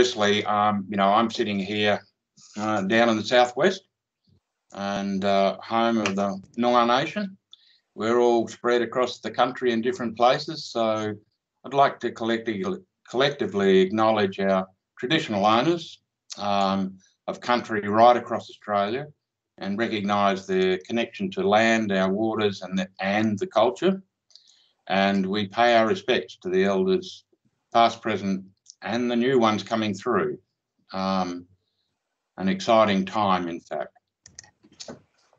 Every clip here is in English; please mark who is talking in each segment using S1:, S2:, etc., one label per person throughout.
S1: firstly, um, you know, I'm sitting here uh, down in the southwest and uh, home of the Noongar Nation. We're all spread across the country in different places, so I'd like to collectively, collectively acknowledge our traditional owners um, of country right across Australia and recognise their connection to land, our waters, and the, and the culture. And we pay our respects to the elders, past, present, and the new ones coming through. Um, an exciting time, in fact.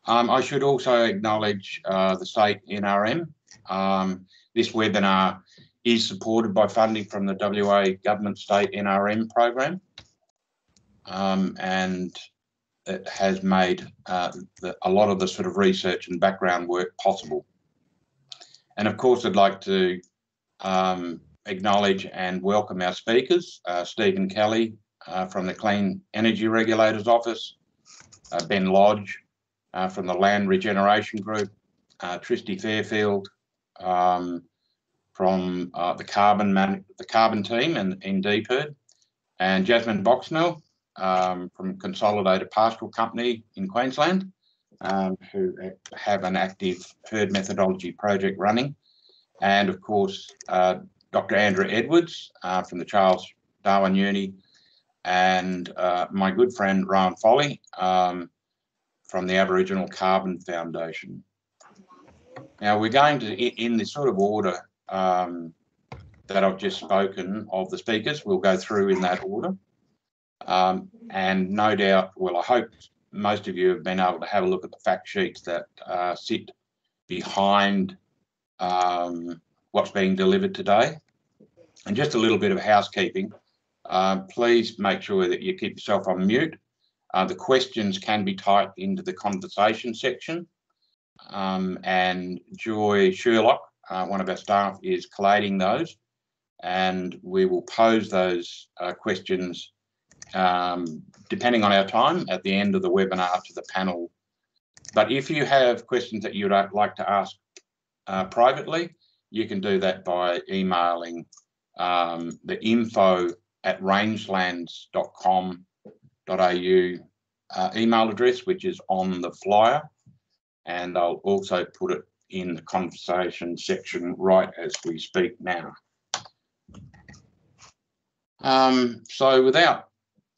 S1: Um, I should also acknowledge uh, the state NRM. Um, this webinar is supported by funding from the WA Government State NRM program. Um, and it has made uh, the, a lot of the sort of research and background work possible. And of course, I'd like to um, acknowledge and welcome our speakers, uh, Stephen Kellie uh, from the Clean Energy Regulators Office, uh, Ben Lodge uh, from the Land Regeneration Group, uh, Tristy Fairfield um, from the carbon man the carbon team in, in DPIRD, and Jasmine Boxsell um, from Consolidated Pastoral Company in Queensland, um, who have an active herd methodology project running. And of course, uh, Dr. Andrew Edwards uh, from the Charles Darwin Uni, and uh, my good friend Rowan Foley um, from the Aboriginal Carbon Foundation. Now we're going to, in the sort of order um, that I've just spoken of the speakers, we'll go through in that order. Um, and no doubt, well, I hope most of you have been able to have a look at the fact sheets that uh, sit behind um, what's being delivered today. And just a little bit of housekeeping. Uh, please make sure that you keep yourself on mute. Uh, the questions can be typed into the conversation section. Um, and Joy Sherlock, uh, one of our staff, is collating those. And we will pose those uh, questions um, depending on our time at the end of the webinar to the panel. But if you have questions that you'd like to ask uh, privately, you can do that by emailing um, the info at rangelands.com.au uh, email address, which is on the flyer. And I'll also put it in the conversation section right as we speak now. Um, so without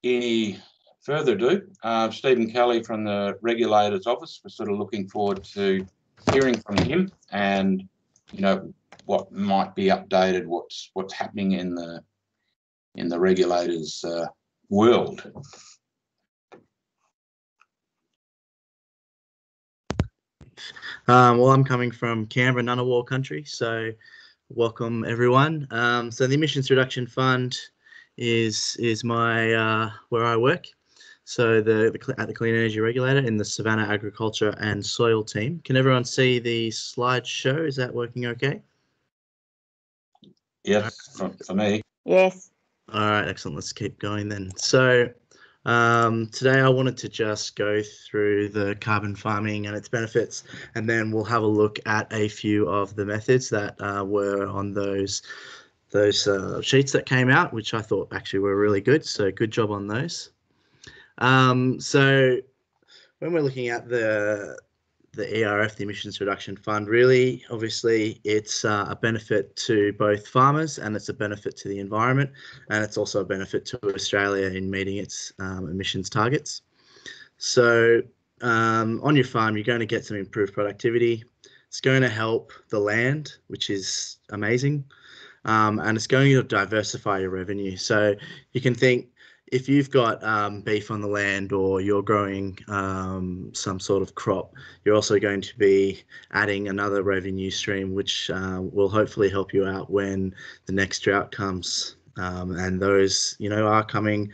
S1: any further ado, uh, Stephen Kellie from the Regulator's Office, we're sort of looking forward to hearing from him and, you know, what might be updated, what's what's happening in the in the regulators' uh, world.
S2: Um, well, I'm coming from Canberra, Ngunnawal country, so welcome everyone. Um, so the Emissions Reduction Fund is is my uh, where I work. So the, the at the Clean Energy Regulator in the Savanna Agriculture and Soil team. Can everyone see the slideshow? Is that working okay?
S1: Yes, for, for me.
S3: Yes.
S2: All right, excellent. Let's keep going then. So um, today I wanted to just go through the carbon farming and its benefits, and then we'll have a look at a few of the methods that uh, were on those those uh, sheets that came out, which I thought actually were really good. So good job on those. Um, so when we're looking at the the ERF, the Emissions Reduction Fund, really, obviously, it's uh, a benefit to both farmers and it's a benefit to the environment, and it's also a benefit to Australia in meeting its um, emissions targets. So um, on your farm, you're going to get some improved productivity. It's going to help the land, which is amazing um, and it's going to diversify your revenue. So you can think if you've got um, beef on the land or you're growing um, some sort of crop, you're also going to be adding another revenue stream, which uh, will hopefully help you out when the next drought comes. Um, and those, you know, are coming,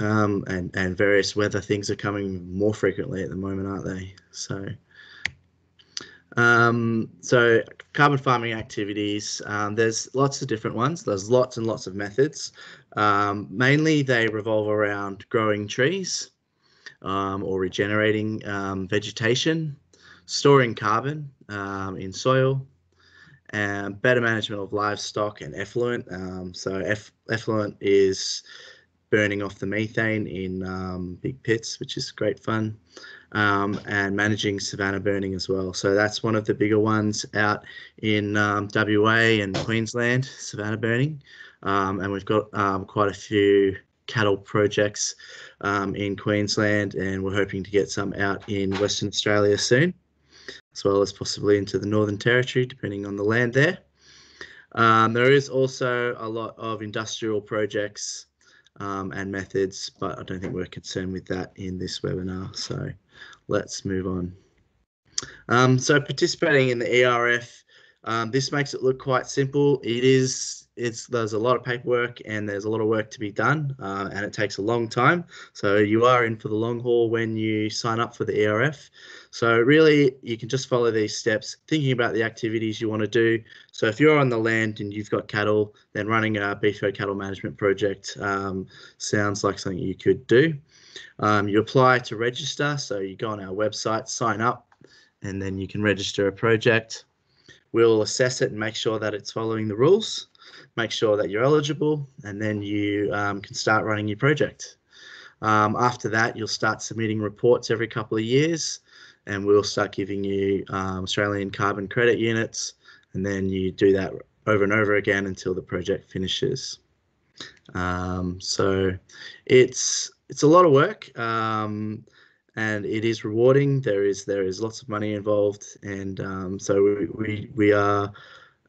S2: um, and and various weather things are coming more frequently at the moment, aren't they? So. Um, so carbon farming activities, um, there's lots of different ones. There's lots and lots of methods. Um, mainly they revolve around growing trees um, or regenerating um, vegetation, storing carbon um, in soil, and better management of livestock and effluent. so eff effluent is burning off the methane in um, big pits, which is great fun, um, and managing savanna burning as well. So that's one of the bigger ones out in um, WA and Queensland, savanna burning. Um, and we've got um, quite a few cattle projects um, in Queensland, and we're hoping to get some out in Western Australia soon, as well as possibly into the Northern Territory, depending on the land there. Um, there is also a lot of industrial projects um, and methods, but I don't think we're concerned with that in this webinar. So let's move on. Um, so participating in the ERF, um, this makes it look quite simple. It is it's there's a lot of paperwork and there's a lot of work to be done uh, and it takes a long time. So you are in for the long haul when you sign up for the ERF so really you can just follow these steps thinking about the activities you want to do. So if you're on the land and you've got cattle then running a beef herd cattle management project um, sounds like something you could do. Um, you apply to register so you go on our website sign up and then you can register a project. We'll assess it and make sure that it's following the rules make sure that you're eligible, and then you um, can start running your project. Um, after that, you'll start submitting reports every couple of years, and we'll start giving you um, Australian carbon credit units, and then you do that over and over again until the project finishes. Um, so it's it's a lot of work um, and it is rewarding. There is there is lots of money involved, and um, so we, we we are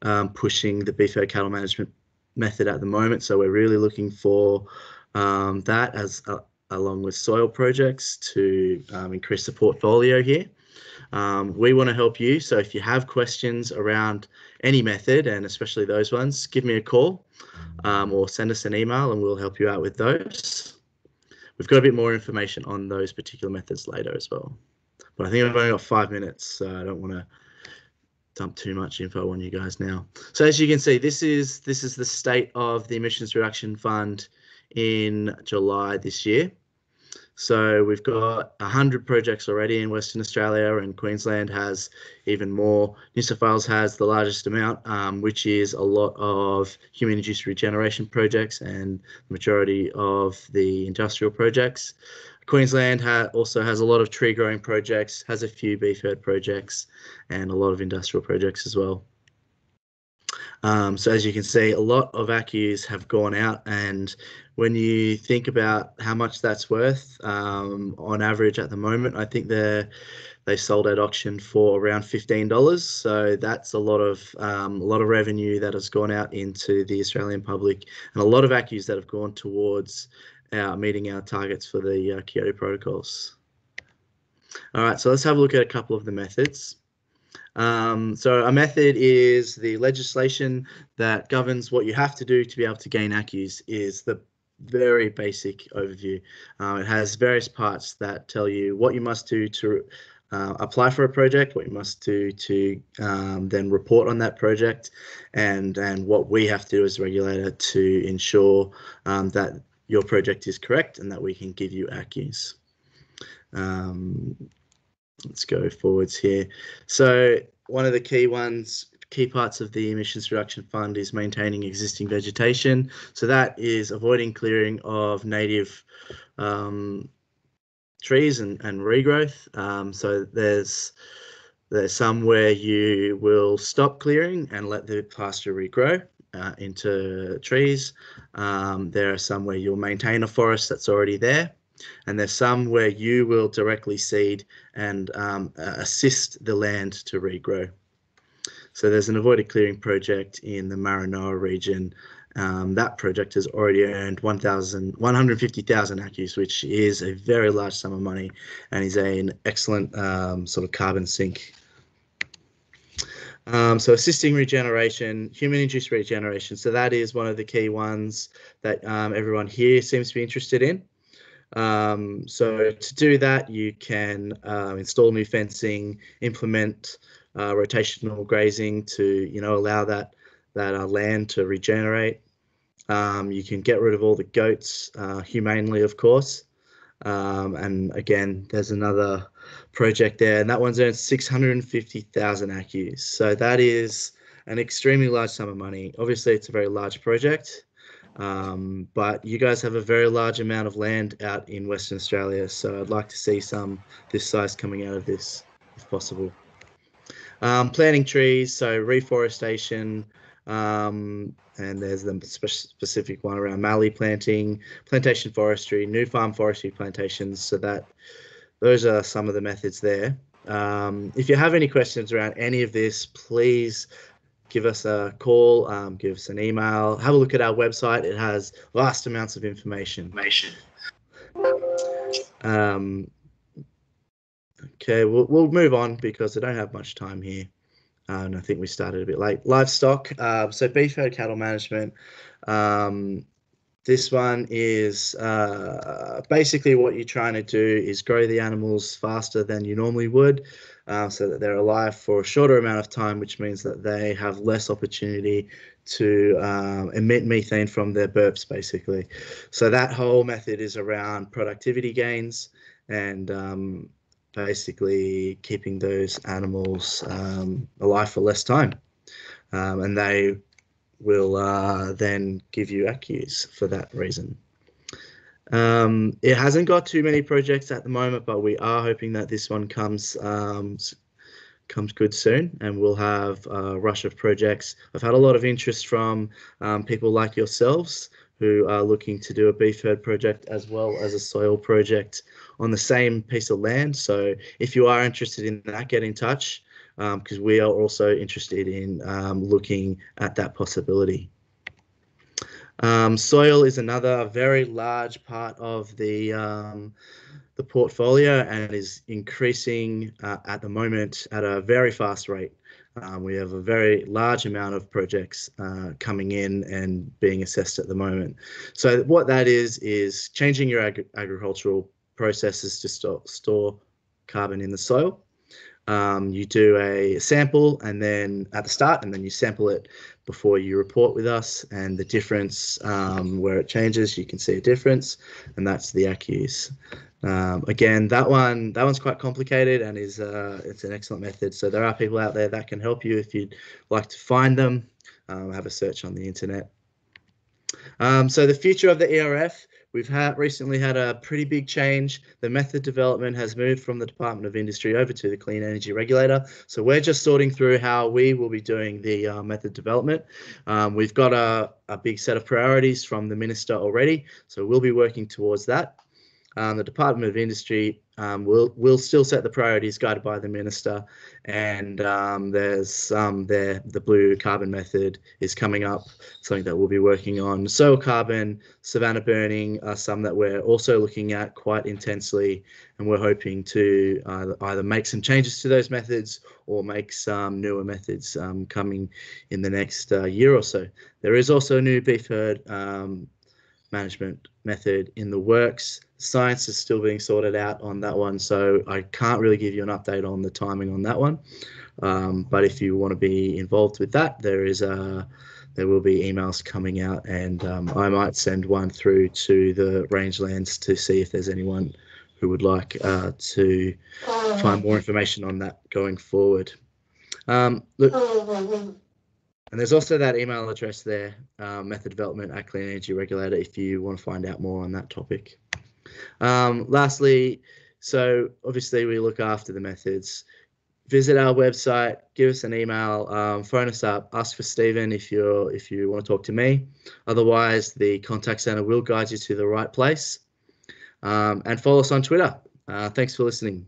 S2: um, pushing the beef cattle management method at the moment. So we're really looking for um, that as uh, along with soil projects to um, increase the portfolio here. Um, we want to help you. So if you have questions around any method and especially those ones, give me a call um, or send us an email and we'll help you out with those. We've got a bit more information on those particular methods later as well. But I think I've only got five minutes, so I don't want to dump too much info on you guys now. So as you can see, this is this is the state of the emissions reduction fund in July this year. So we've got 100 projects already in Western Australia and Queensland has even more. New South Wales has the largest amount, um, which is a lot of human-induced regeneration projects and the majority of the industrial projects. Queensland ha also has a lot of tree growing projects, has a few beef herd projects, and a lot of industrial projects as well. Um, so as you can see, a lot of ACCUs have gone out and when you think about how much that's worth um, on average at the moment, I think they're they sold at auction for around fifteen dollars. So that's a lot of um, a lot of revenue that has gone out into the Australian public, and a lot of ACCUs that have gone towards our meeting our targets for the uh, Kyoto protocols. All right, so let's have a look at a couple of the methods. Um, so a method is the legislation that governs what you have to do to be able to gain ACCUs is the very basic overview. Uh, it has various parts that tell you what you must do to uh, apply for a project, what you must do to um, then report on that project, and and what we have to do as a regulator to ensure um, that your project is correct and that we can give you ACCUs. Um, let's go forwards here. So one of the key ones, key parts of the emissions reduction fund is maintaining existing vegetation. So that is avoiding clearing of native um, trees and, and regrowth. Um, so there's there's some where you will stop clearing and let the pasture regrow uh, into trees. Um, there are some where you'll maintain a forest that's already there. And there's some where you will directly seed and um, uh, assist the land to regrow. So there's an avoided clearing project in the Maranoa region. Um, that project has already earned 1,000, 150,000 ACCUs, which is a very large sum of money and is a, an excellent um, sort of carbon sink um, so assisting regeneration, human-induced regeneration. So that is one of the key ones that um, everyone here seems to be interested in. Um, so to do that, you can uh, install new fencing, implement uh, rotational grazing to you know allow that that uh, land to regenerate. Um, you can get rid of all the goats uh, humanely, of course. Um, and again, there's another project there, and that one's earned 650,000 ACCUs. So that is an extremely large sum of money. Obviously, it's a very large project, Um, but you guys have a very large amount of land out in Western Australia, so I'd like to see some this size coming out of this, if possible. Um, planting trees, so reforestation, um, and there's the spe specific one around mallee planting, plantation forestry, new farm forestry plantations. So that those are some of the methods there. Um, if you have any questions around any of this, please give us a call, um, give us an email, have a look at our website. It has vast amounts of information. Um, okay, we'll, we'll move on because I don't have much time here. And I think we started a bit late. Livestock, uh, so beef herd cattle management. Um, this one is uh, basically what you're trying to do is grow the animals faster than you normally would uh, so that they're alive for a shorter amount of time, which means that they have less opportunity to um, emit methane from their burps, basically. So that whole method is around productivity gains and um, basically keeping those animals um, alive for less time. Um, and they will uh, then give you ACCUs for that reason. Um, it hasn't got too many projects at the moment, but we are hoping that this one comes um, comes good soon, and we'll have a rush of projects. I've had a lot of interest from um, people like yourselves who are looking to do a beef herd project as well as a soil project on the same piece of land. So if you are interested in that, get in touch because um, we are also interested in um, looking at that possibility. Um, soil is another very large part of the um, the portfolio and is increasing uh, at the moment at a very fast rate. Um, we have a very large amount of projects uh, coming in and being assessed at the moment. So what that is is changing your ag agricultural processes to store, store carbon in the soil um, you do a sample and then at the start and then you sample it before you report with us and the difference um, where it changes you can see a difference and that's the ACCUs um, again that one that one's quite complicated and is uh, it's an excellent method so there are people out there that can help you if you'd like to find them um, have a search on the internet um, so the future of the ERF We've had recently had a pretty big change. The method development has moved from the Department of Industry over to the Clean Energy Regulator. So we're just sorting through how we will be doing the uh, method development. Um, we've got a, a big set of priorities from the Minister already. So we'll be working towards that. Um, the Department of Industry um, will will still set the priorities guided by the minister, and um, there's um, there the blue carbon method is coming up, something that we'll be working on. Soil carbon, savanna burning are some that we're also looking at quite intensely, and we're hoping to either, either make some changes to those methods or make some newer methods um, coming in the next uh, year or so. There is also a new beef herd um, management method in the works. Science is still being sorted out on that one, so I can't really give you an update on the timing on that one. Um, but if you want to be involved with that, there is a there will be emails coming out, and um, I might send one through to the rangelands to see if there's anyone who would like uh, to find more information on that going forward. Um, look, and there's also that email address there, uh, method development at Clean Energy Regulator, if you want to find out more on that topic. Um, lastly, so obviously we look after the methods. Visit our website, give us an email, um, phone us up, ask for Stephen if you're if you want to talk to me. Otherwise, the contact center will guide you to the right place. Um, and follow us on Twitter. Uh, thanks for listening.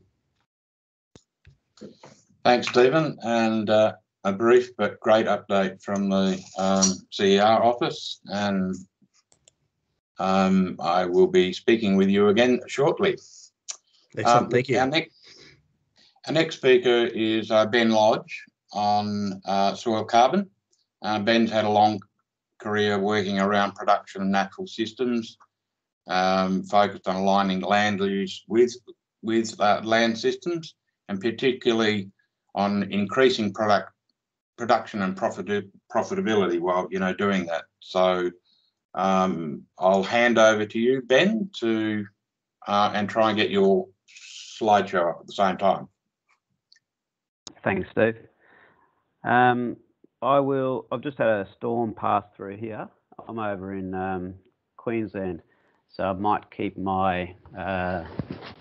S1: Thanks, Stephen. And uh, a brief but great update from the um, CER office and um, I will be speaking with you again shortly.
S2: Excellent, um, thank you.
S1: Our next, our next speaker is uh, Ben Lodge on uh, soil carbon. Uh, Ben's had a long career working around production of natural systems, um, focused on aligning land use with, with uh, land systems and particularly on increasing product production and profit profitability while you know doing that. So um, I'll hand over to you, Ben, to uh, and try and get your slideshow up at the same time.
S3: Thanks, Steve. Um, I will. I've just had a storm pass through here, I'm over in um, Queensland, so I might keep my uh,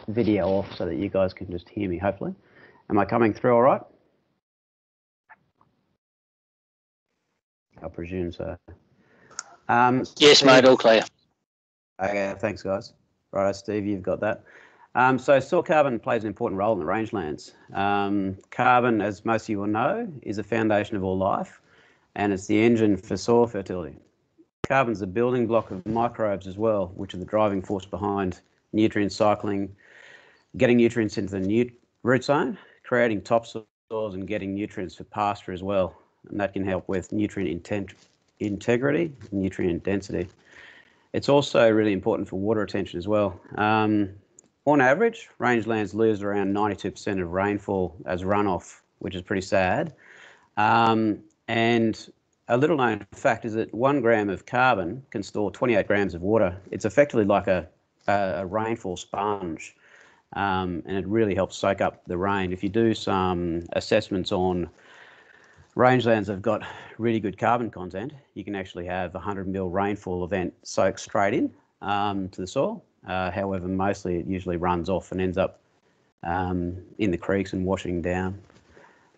S3: video off so that you guys can just hear me, hopefully. Am I coming through all right? I presume so. Um,
S4: Yes, mate, all clear.
S3: Okay, thanks, guys. Right, Steve, you've got that. Um, so soil carbon plays an important role in the rangelands. Um, carbon, as most of you will know, is the foundation of all life, and it's the engine for soil fertility. Carbon's the building block of microbes as well, which are the driving force behind nutrient cycling, getting nutrients into the root zone, creating topsoils, and getting nutrients for pasture as well. And that can help with nutrient intent- integrity, nutrient density. It's also really important for water retention as well. Um, on average, rangelands lose around 92% of rainfall as runoff, which is pretty sad. Um, and a little known fact is that one gram of carbon can store 28 grams of water. It's effectively like a, a, rainfall sponge, um, and it really helps soak up the rain. If you do some assessments on rangelands have got really good carbon content, you can actually have a 100 mil rainfall event soak straight in um, to the soil. Uh, however, mostly it usually runs off and ends up um, in the creeks and washing down.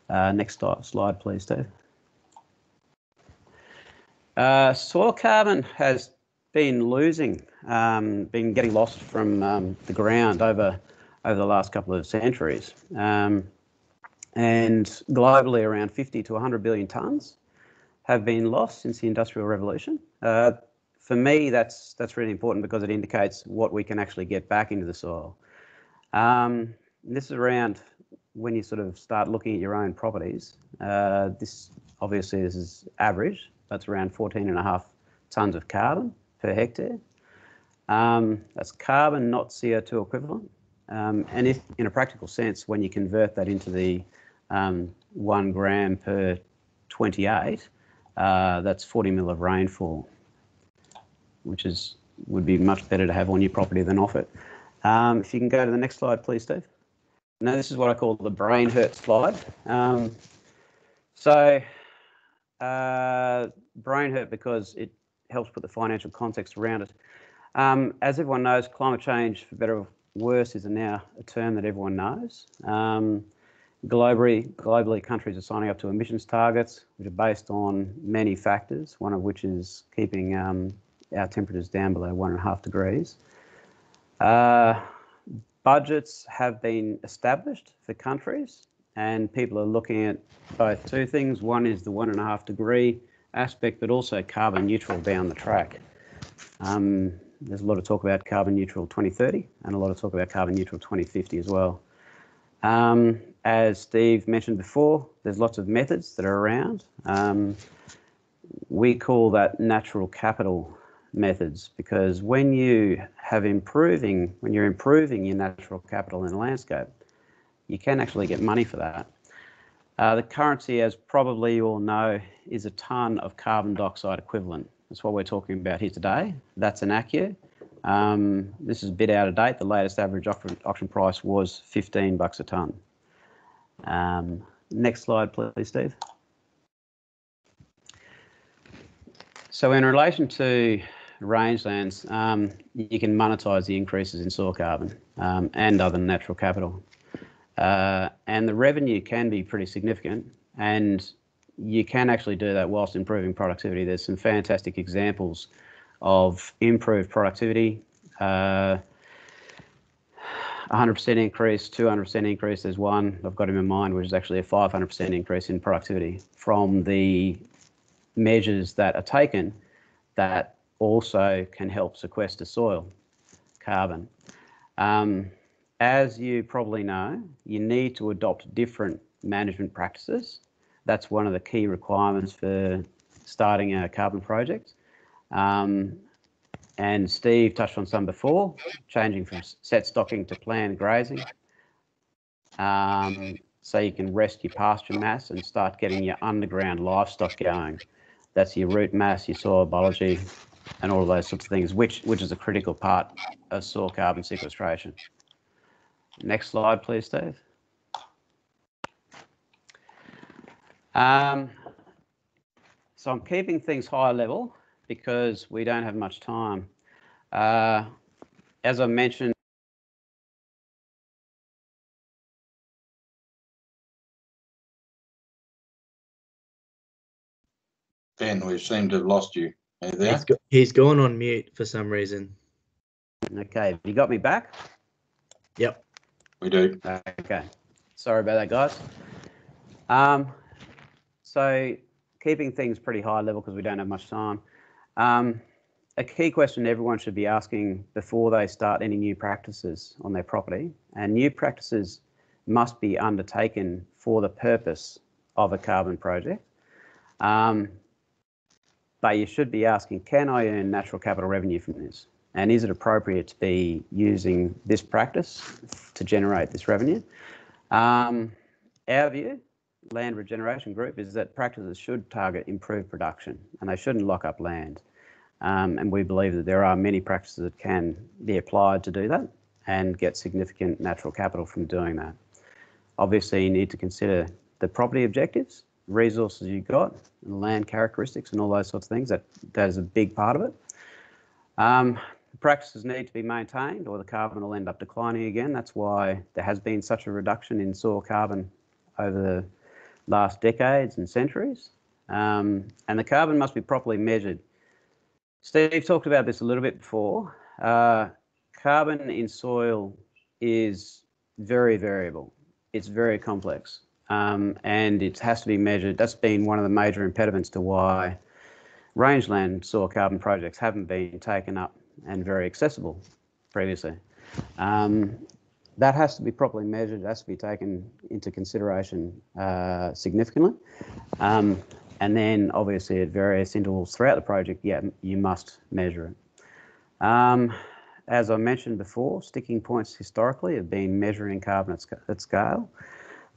S3: Uh, next slide, please, Steve. Uh, soil carbon has been losing, um, been getting lost from um, the ground over over the last couple of centuries. Um, and globally, around 50 to 100 billion tonnes have been lost since the Industrial Revolution. Uh, for me, that's that's really important because it indicates what we can actually get back into the soil. Um, this is around when you sort of start looking at your own properties. Uh, this obviously this is average. That's around 14 and a half tonnes of carbon per hectare. Um, that's carbon, not CO2 equivalent. Um, and if, in a practical sense, when you convert that into the um, one gram per 28, uh, that's 40 mil of rainfall, which is would be much better to have on your property than off it. Um, if you can go to the next slide, please, Steve. Now, this is what I call the brain hurt slide. Um, so, uh, brain hurt because it helps put the financial context around it. Um, as everyone knows, climate change, for better or worse, is now a term that everyone knows. Um, globally, globally, countries are signing up to emissions targets, which are based on many factors, one of which is keeping um, our temperatures down below one and a half degrees. Uh, budgets have been established for countries, and people are looking at both two things. One is the one and a half degree aspect, but also carbon neutral down the track. Um, there's a lot of talk about carbon neutral 2030 and a lot of talk about carbon neutral 2050 as well. Um, as Steve mentioned before, there's lots of methods that are around. Um, we call that natural capital methods because when you have improving, when you're improving your natural capital in a landscape, you can actually get money for that. Uh, the currency, as probably you all know, is a ton of carbon dioxide equivalent. That's what we're talking about here today. That's an ACCU. Um, this is a bit out of date. The latest average auction, auction price was 15 bucks a ton. Um, next slide, please, Steve. So in relation to rangelands, um, you can monetize the increases in soil carbon um, and other natural capital. Uh, and the revenue can be pretty significant and you can actually do that whilst improving productivity. There's some fantastic examples of improved productivity, uh, 100% increase, 200% increase. There's one I've got in my mind, which is actually a 500% increase in productivity from the measures that are taken that also can help sequester soil carbon. Um, as you probably know, you need to adopt different management practices. That's one of the key requirements for starting a carbon project. Um, and Steve touched on some before, changing from set stocking to planned grazing. Um, so you can rest your pasture mass and start getting your underground livestock going. That's your root mass, your soil biology, and all of those sorts of things, which which is a critical part of soil carbon sequestration. Next slide, please, Steve. Um, so I'm keeping things high level because we don't have much time. Uh, as I mentioned,
S1: Ben, we seem to have lost you. Are you there?
S2: He's, go- he's gone on mute for some reason.
S3: okay, have you got me back?
S2: Yep.
S1: We do.
S3: Okay, sorry about that, guys. Um, so keeping things pretty high level because we don't have much time. Um, a key question everyone should be asking before they start any new practices on their property, and new practices must be undertaken for the purpose of a carbon project. Um, but you should be asking, can I earn natural capital revenue from this? And is it appropriate to be using this practice to generate this revenue? Um, our view, Land Regeneration Group, is that practices should target improved production and they shouldn't lock up land. Um, and we believe that there are many practices that can be applied to do that and get significant natural capital from doing that. Obviously, you need to consider the property objectives, resources you've got, and land characteristics, and all those sorts of things. That that is a big part of it. Um, practices need to be maintained, or the carbon will end up declining again. That's why there has been such a reduction in soil carbon over the last decades and centuries. Um, and the carbon must be properly measured. Steve talked about this a little bit before. Uh, carbon in soil is very variable. It's very complex, um, and it has to be measured. That's been one of the major impediments to why rangeland soil carbon projects haven't been taken up and very accessible previously. Um, that has to be properly measured, it has to be taken into consideration uh, significantly. Um, and then obviously at various intervals throughout the project, yeah, you must measure it. Um, as I mentioned before, sticking points historically have been measuring carbon at, sc at scale.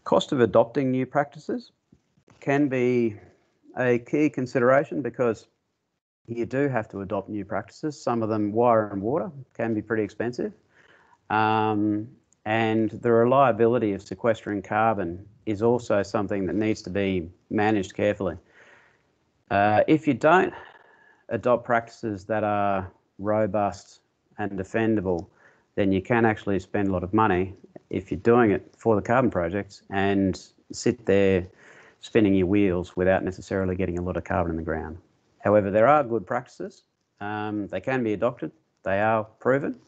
S3: Cost of adopting new practices can be a key consideration because you do have to adopt new practices. Some of them, wire and water, can be pretty expensive. Um, and the reliability of sequestering carbon is also something that needs to be managed carefully. Uh, if you don't adopt practices that are robust and defendable, then you can actually spend a lot of money if you're doing it for the carbon projects and sit there spinning your wheels without necessarily getting a lot of carbon in the ground. However, there are good practices. Um, they can be adopted. They are proven.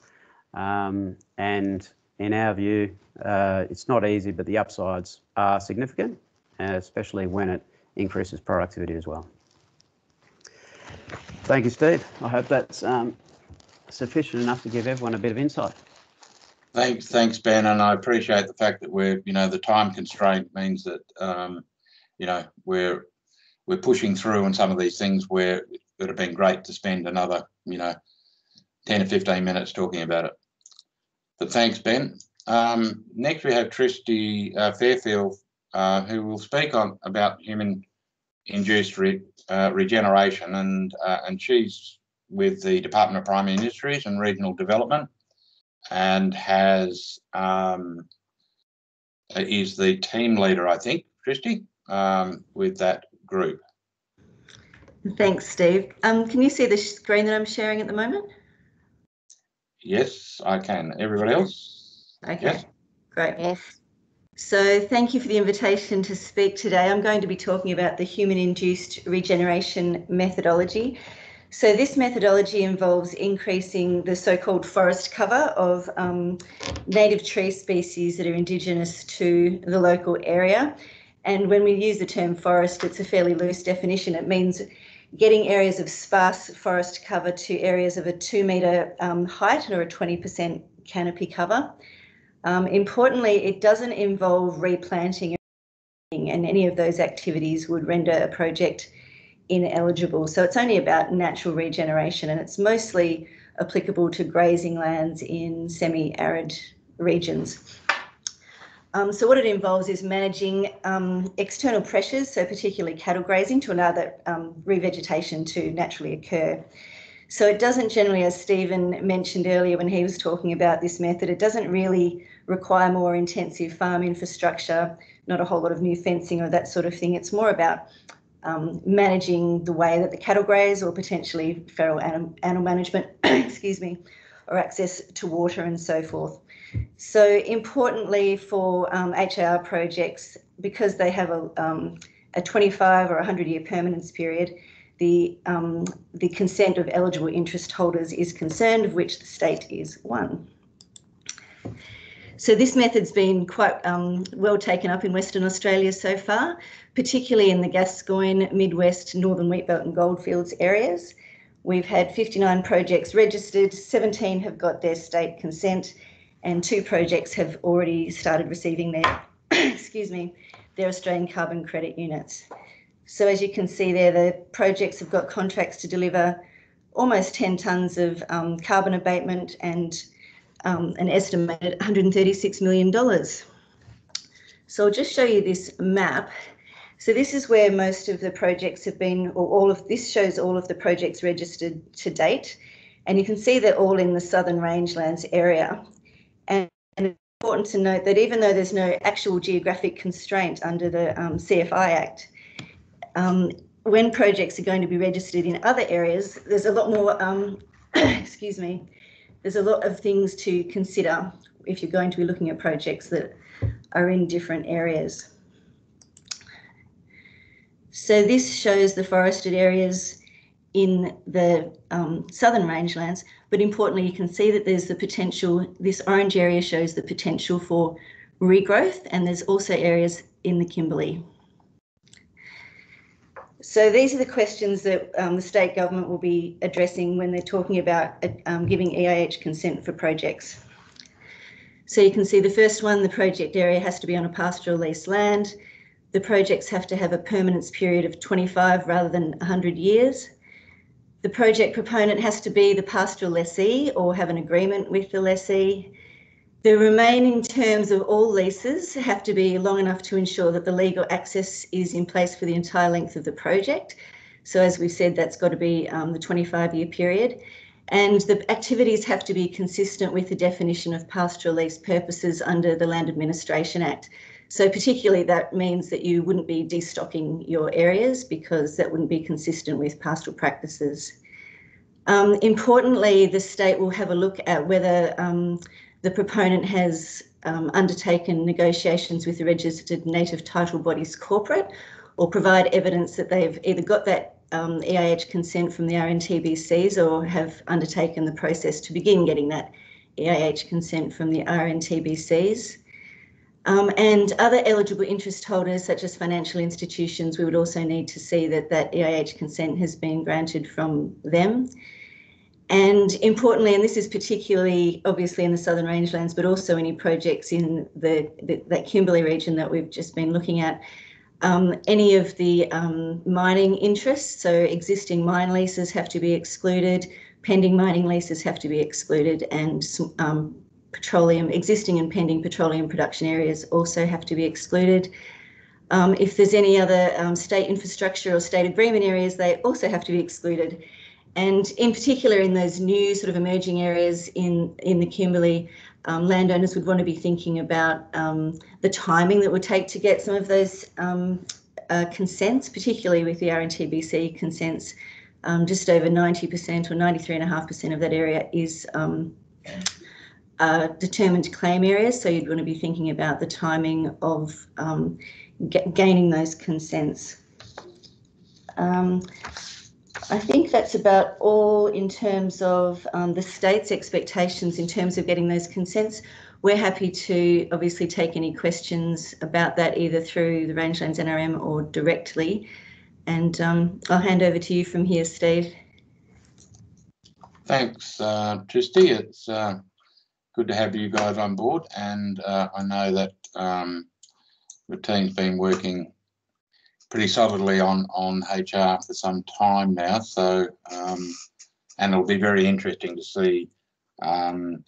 S3: Um, and in our view, uh, it's not easy, but the upsides are significant, especially when it increases productivity as well. Thank you, Steve. I hope that's um, sufficient enough to give everyone a bit of insight.
S1: Thanks, thanks, Ben, and I appreciate the fact that we're, you know, the time constraint means that, um, you know, we're we're pushing through on some of these things where it would have been great to spend another, you know, 10 or 15 minutes talking about it. But thanks, Ben. Um, next, we have Tristy uh, Fairfield, uh, who will speak on about human-induced re, uh, regeneration, and uh, and she's with the Department of Primary Industries and Regional Development, and has um, is the team leader, I think, Tristy, um, with that group.
S4: Thanks, Steve. Um, can you see the screen that I'm sharing at the moment?
S1: Yes, I can. Everybody else?
S4: Okay,
S1: Yes.
S4: great.
S5: Yes.
S4: So thank you for the invitation to speak today. I'm going to be talking about the human-induced regeneration methodology. So this methodology involves increasing the so-called forest cover of um, native tree species that are indigenous to the local area. And when we use the term forest, it's a fairly loose definition. It means getting areas of sparse forest cover to areas of a two metre um, height or a 20% canopy cover. Um, importantly, it doesn't involve replanting and any of those activities would render a project ineligible. So it's only about natural regeneration and it's mostly applicable to grazing lands in semi-arid regions. Um, so what it involves is managing um, external pressures, so particularly cattle grazing, to allow that um, revegetation to naturally occur. So it doesn't generally, as Stephen mentioned earlier when he was talking about this method, it doesn't really require more intensive farm infrastructure, not a whole lot of new fencing or that sort of thing. It's more about um, managing the way that the cattle graze or potentially feral animal, animal management, excuse me, or access to water and so forth. So importantly for um, HIR projects, because they have a, um, a 25 or 100 year permanence period, the, um, the consent of eligible interest holders is concerned, of which the state is one. So this method's been quite um, well taken up in Western Australia so far, particularly in the Gascoyne, Midwest, Northern Wheatbelt and Goldfields areas. We've had 59 projects registered, 17 have got their state consent, and two projects have already started receiving their, excuse me, their Australian carbon credit units. So as you can see there, the projects have got contracts to deliver almost 10 tonnes of um, carbon abatement and um, an estimated $136 million. So I'll just show you this map. So this is where most of the projects have been, or all of this shows all of the projects registered to date. And you can see they're all in the Southern Rangelands area. And, it's important to note that even though there's no actual geographic constraint under the um, CFI Act, um, when projects are going to be registered in other areas, there's a lot more, um, excuse me, there's a lot of things to consider if you're going to be looking at projects that are in different areas. So this shows the forested areas in the um, southern rangelands, but importantly, you can see that there's the potential, this orange area shows the potential for regrowth, and there's also areas in the Kimberley. So these are the questions that um, the state government will be addressing when they're talking about um, giving EIH consent for projects. So you can see the first one, the project area has to be on a pastoral lease land. The projects have to have a permanence period of 25 rather than 100 years. The project proponent has to be the pastoral lessee or have an agreement with the lessee. The remaining terms of all leases have to be long enough to ensure that the legal access is in place for the entire length of the project. So as we said, that's got to be um, the 25 year period. And the activities have to be consistent with the definition of pastoral lease purposes under the Land Administration Act. So particularly that means that you wouldn't be destocking your areas because that wouldn't be consistent with pastoral practices. Um, importantly, the state will have a look at whether um, the proponent has um, undertaken negotiations with the registered native title bodies corporate or provide evidence that they've either got that um, EIH consent from the RNTBCs or have undertaken the process to begin getting that EIH consent from the RNTBCs. Um, and other eligible interest holders, such as financial institutions, we would also need to see that that EIH consent has been granted from them. And importantly, and this is particularly obviously in the Southern Rangelands, but also any projects in the, the that Kimberley region that we've just been looking at, um, any of the um, mining interests, so existing mine leases have to be excluded, pending mining leases have to be excluded, and um, petroleum, existing and pending petroleum production areas also have to be excluded. Um, if there's any other um, state infrastructure or state agreement areas, they also have to be excluded. And in particular, in those new sort of emerging areas in, in the Kimberley, um, landowners would want to be thinking about um, the timing that would take to get some of those um, uh, consents, particularly with the RNTBC consents. Um, just over 90% or 93.5% of that area is uh, determined claim areas. So you'd want to be thinking about the timing of um, gaining those consents. Um, I think that's about all in terms of um, the state's expectations in terms of getting those consents. We're happy to obviously take any questions about that either through the Rangelands NRM or directly. And um, I'll hand over to you from here, Steve.
S1: Thanks, uh, Tristy. It's uh, good to have you guys on board. And uh, I know that um, the team's been working pretty solidly on on HR for some time now. So, um, and it'll be very interesting to see um,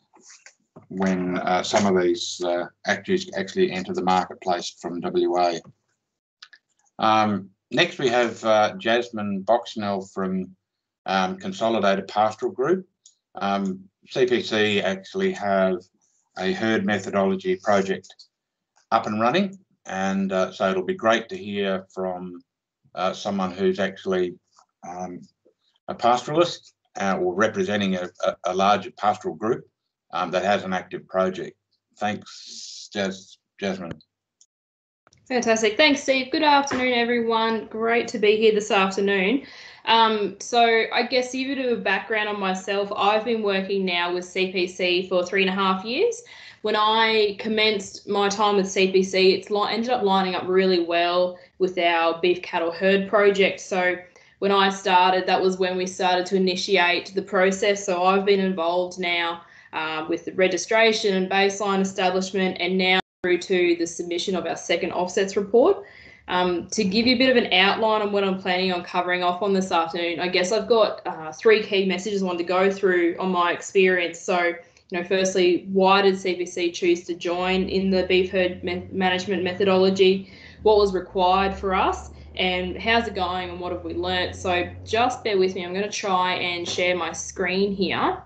S1: when uh, some of these uh, actors actually enter the marketplace from WA. Um, next, we have uh, Jasmine Boxsell from um, Consolidated Pastoral Group. CPC actually have a herd methodology project up and running and uh, so it'll be great to hear from uh, someone who's actually um, a pastoralist uh, or representing a, a, a, larger pastoral group um, that has an active project. Thanks, Jas- Jasmine.
S5: Fantastic. Thanks, Steve. Good afternoon, everyone. Great to be here this afternoon. Um, so, I guess you of a background on myself. I've been working now with CPC for three and a half years. When I commenced my time with CPC, it's li- ended up lining up really well with our beef cattle herd project. So, when I started, that was when we started to initiate the process. So, I've been involved now uh, with the registration and baseline establishment, and now through to the submission of our second offsets report. Um, to give you a bit of an outline on what I'm planning on covering off on this afternoon, I guess I've got uh, three key messages I want to go through on my experience. So, you know, firstly, why did CPC choose to join in the beef herd me- management methodology? What was required for us? And how's it going and what have we learnt? So just bear with me. I'm going to try and share my screen here.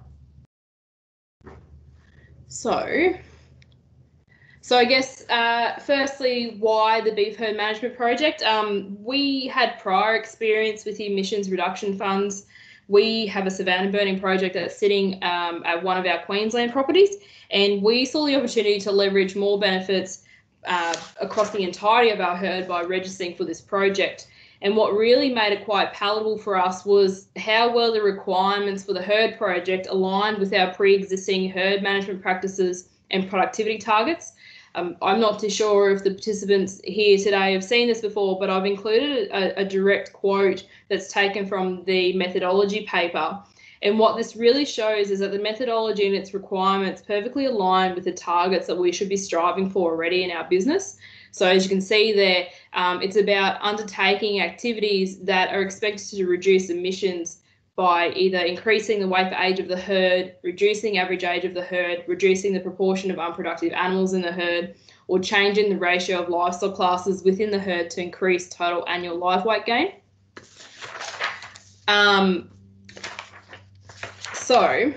S5: So so I guess uh, firstly, why the beef herd management project? Um, we had prior experience with the emissions reduction funds. We have a savanna burning project that's sitting um, at one of our Queensland properties, and we saw the opportunity to leverage more benefits uh, across the entirety of our herd by registering for this project. And what really made it quite palatable for us was how well the requirements for the herd project aligned with our pre existing herd management practices and productivity targets. Um, I'm not too sure if the participants here today have seen this before, but I've included a, a direct quote that's taken from the methodology paper. And what this really shows is that the methodology and its requirements perfectly align with the targets that we should be striving for already in our business. So as you can see there, um, it's about undertaking activities that are expected to reduce emissions by either increasing the weight per age of the herd, reducing average age of the herd, reducing the proportion of unproductive animals in the herd, or changing the ratio of livestock classes within the herd to increase total annual live weight gain. Um, so,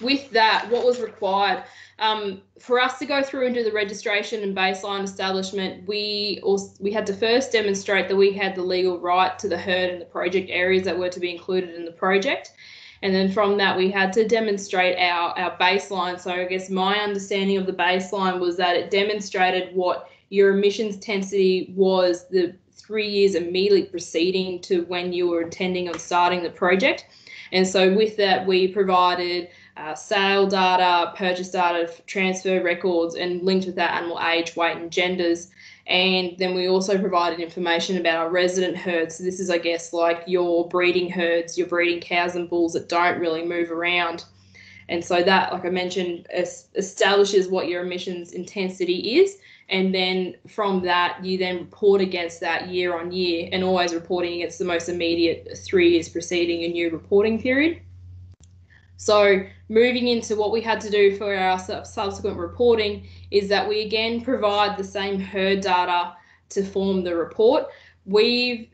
S5: with that, what was required? Um, for us to go through and do the registration and baseline establishment, we also we had to first demonstrate that we had the legal right to the herd and the project areas that were to be included in the project. And then from that, we had to demonstrate our, our baseline. So I guess my understanding of the baseline was that it demonstrated what your emissions intensity was the three years immediately preceding to when you were intending on starting the project. And so with that, we provided uh, sale data, purchase data, transfer records, and linked with that animal age, weight, and genders. And then we also provided information about our resident herds. So this is, I guess, like your breeding herds, your breeding cows and bulls that don't really move around. And so that, like I mentioned, establishes what your emissions intensity is. And then from that, you then report against that year on year and always reporting against the most immediate three years preceding a new reporting period. So moving into what we had to do for our subsequent reporting is that we again provide the same herd data to form the report. We've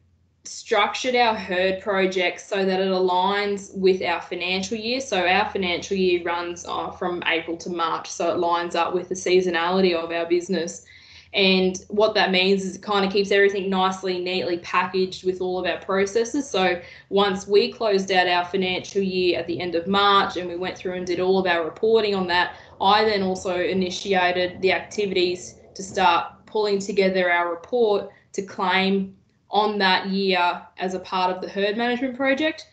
S5: structured our herd project so that it aligns with our financial year. So our financial year runs uh, from April to March, so it lines up with the seasonality of our business. And what that means is it kind of keeps everything nicely, neatly packaged with all of our processes. So once we closed out our financial year at the end of March and we went through and did all of our reporting on that, I then also initiated the activities to start pulling together our report to claim on that year as a part of the herd management project.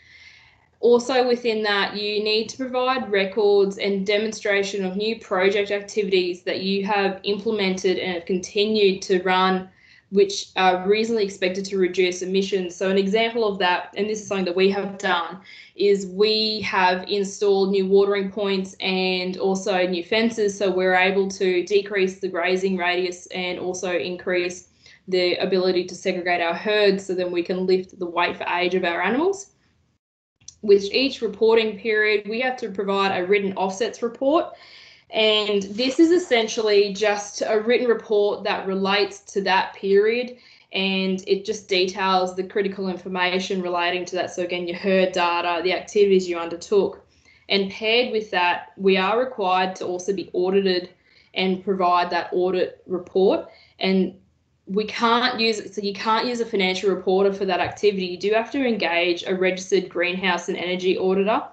S5: Also, within that, you need to provide records and demonstration of new project activities that you have implemented and have continued to run, which are reasonably expected to reduce emissions. So, an example of that, and this is something that we have done, is we have installed new watering points and also new fences. So, we're able to decrease the grazing radius and also increase the ability to segregate our herds so then we can lift the weight for age of our animals with each reporting period, we have to provide a written offsets report. And this is essentially just a written report that relates to that period and it just details the critical information relating to that. So, again, your herd data, the activities you undertook. And paired with that, we are required to also be audited and provide that audit report. And we can't use so you can't use a financial reporter for that activity. You do have to engage a registered greenhouse and energy auditor.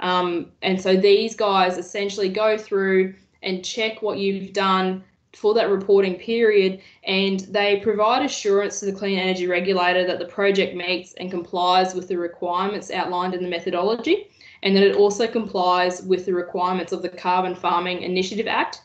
S5: Um, and so these guys essentially go through and check what you've done for that reporting period and they provide assurance to the clean energy regulator that the project meets and complies with the requirements outlined in the methodology and that it also complies with the requirements of the Carbon Farming Initiative Act.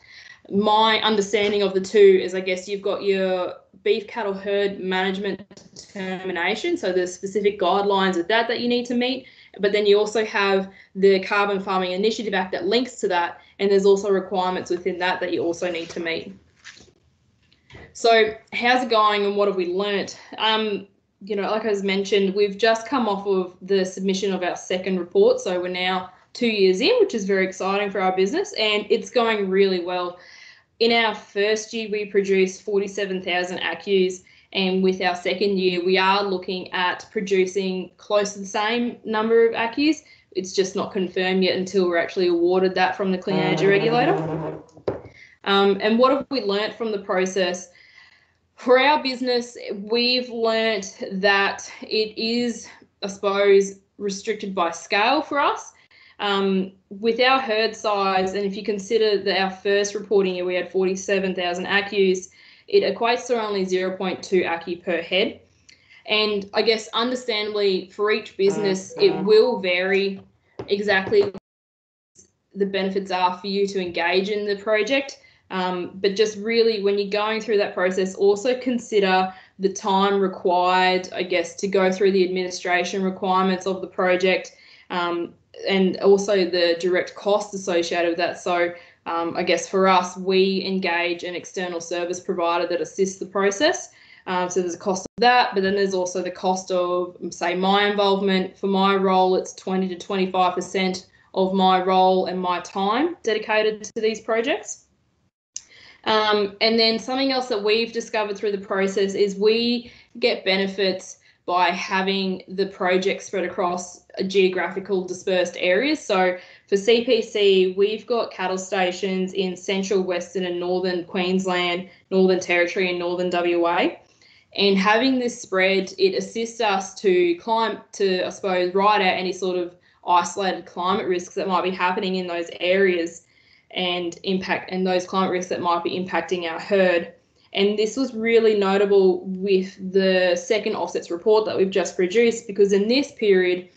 S5: My understanding of the two is I guess you've got your beef cattle herd management determination, so there's specific guidelines with that that you need to meet, but then you also have the Carbon Farming Initiative Act that links to that, and there's also requirements within that that you also need to meet. So how's it going and what have we learnt? Um, you know, like I was mentioned, we've just come off of the submission of our second report. So we're now two years in, which is very exciting for our business and it's going really well. In our first year, we produced 47,000 ACCUs. And with our second year, we are looking at producing close to the same number of ACCUs. It's just not confirmed yet until we're actually awarded that from the Clean Energy Regulator. Um, and what have we learnt from the process? For our business, we've learnt that it is, I suppose, restricted by scale for us. Um, with our herd size, and if you consider that our first reporting year we had 47,000 ACCUs, it equates to only 0.2 ACCU per head. And I guess understandably for each business, it will vary exactly the benefits are for you to engage in the project. Um, but just really, when you're going through that process, also consider the time required, I guess, to go through the administration requirements of the project um, and also the direct cost associated with that. So, um, I guess for us, we engage an external service provider that assists the process. Um, so there's a cost of that, but then there's also the cost of, say, my involvement. For my role, it's 20 to 25% of my role and my time dedicated to these projects. Um, and then something else that we've discovered through the process is we get benefits by having the project spread across a geographical dispersed areas. So for CPC, we've got cattle stations in central, western, and northern Queensland, Northern Territory, and northern WA. And having this spread, it assists us to climb to, I suppose, ride out any sort of isolated climate risks that might be happening in those areas and impact and those climate risks that might be impacting our herd. And this was really notable with the second offsets report that we've just produced because in this period,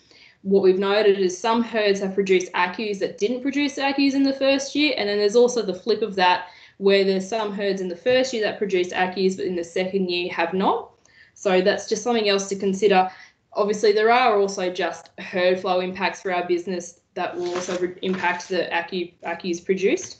S5: what we've noted is some herds have produced ACCUs that didn't produce ACCUs in the first year, and then there's also the flip of that where there's some herds in the first year that produced ACCUs but in the second year have not. So that's just something else to consider. Obviously, there are also just herd flow impacts for our business that will also impact the acu, ACCUs produced.